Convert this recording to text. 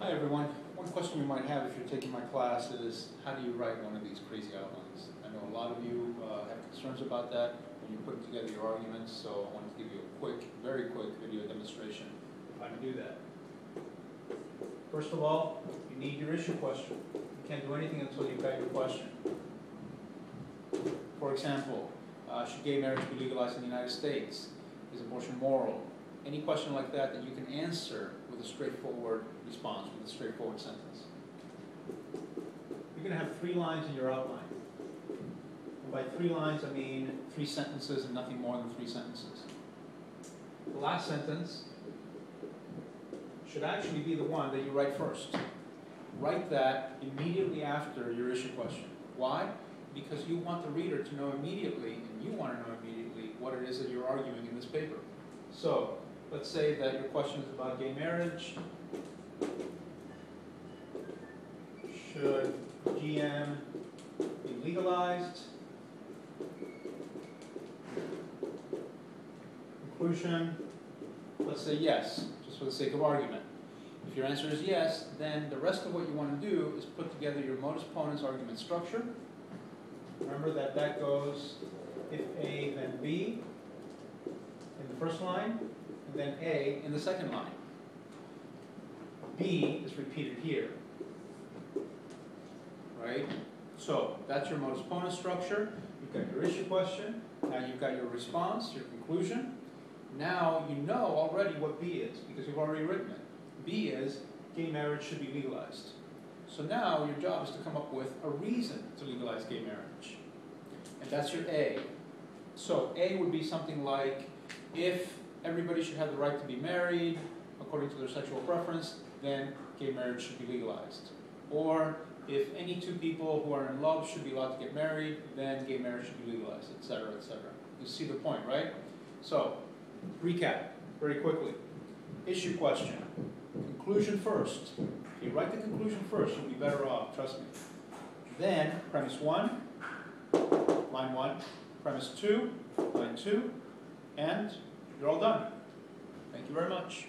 Hi, everyone. One question we might have if you're taking my class is, how do you write one of these crazy outlines? I know a lot of you uh, have concerns about that when you're putting together your arguments, so I wanted to give you a quick, very quick video demonstration of how to do that. First of all, you need your issue question. You can't do anything until you've got your question. For example, uh, should gay marriage be legalized in the United States? Is abortion moral? Any question like that that you can answer with a straightforward response, with a straightforward sentence. You're gonna have three lines in your outline. And by three lines, I mean three sentences and nothing more than three sentences. The last sentence should actually be the one that you write first. Write that immediately after your issue question. Why? Because you want the reader to know immediately, and you want to know immediately, what it is that you're arguing in this paper. So, let's say that your question is about gay marriage. Should GM be legalized? Conclusion, let's say yes, just for the sake of argument. If your answer is yes, then the rest of what you want to do is put together your modus ponens argument structure. Remember that that goes if A, then B in the first line, then A in the second line. B is repeated here. Right? So that's your modus ponens structure. You've got your issue question. Now you've got your response, your conclusion. Now you know already what B is because you've already written it. B is gay marriage should be legalized. So now your job is to come up with a reason to legalize gay marriage. And that's your A. So A would be something like if everybody should have the right to be married according to their sexual preference, then gay marriage should be legalized. Or if any two people who are in love should be allowed to get married, then gay marriage should be legalized, etc., etc. You see the point, right? So, recap very quickly. Issue question. Conclusion first. If you write the conclusion first, you'll be better off, trust me. Then, premise one, line one, premise two, line two, and you're all done. Thank you very much.